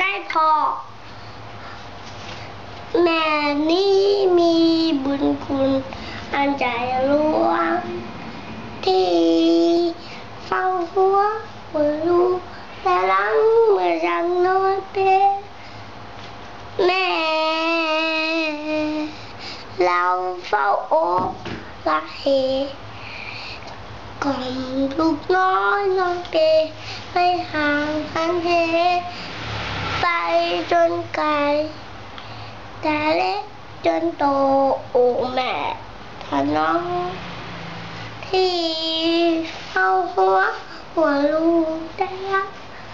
ได้พอ แม่นี้มีบุญคุณอันใจหลวงที่เฝ้าหัวเมื่อลูกและหลังเมื่อยังนอนเป็นแม่เราเฝ้าอกละเหกล่อมลูกน้อยนอนเปไม่ห่างหันเห ไปจนไกลแต่เล็กจนโตโอแม่ถนอมที่เฝ้าหัวหัวลูกได้รัก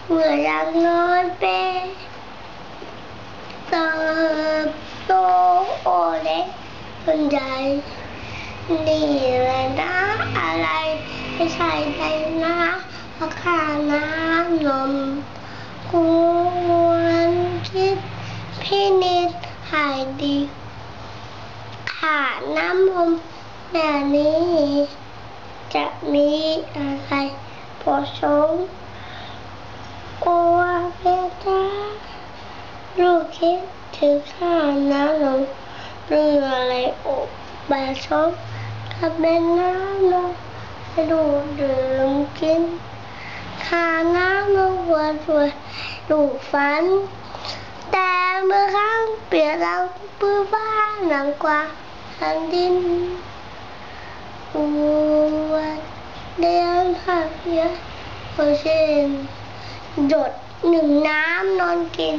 เมื่อยังนอนเป็นเติบโตโอเล็กจนใหญ่นี่แหละนะอะไรไม่ใช่ใจนะพราะข้าน้ำนมควรคิด พี่นิด หายดี ขาน้ำนมแบบนี้ จะมีอะไรผสมโอวาเวตาลูกคิดถึงข้าน้ำนมเรื่องอะไรอบแบบสมกับเป็นน้ำนมให้ลูกดื่มกินขาน้ำนมวันวันลูกฝัน แต่เมื่อครั้งเปลี่ยนเราปื้อบ้านหนังกว่าหันดินวันเดียนผักเยอะโอเช่นหยดหนึ่งน้ำนอนกิน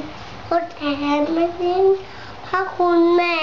ทดแทนไม่สิ้นพระคุณแม่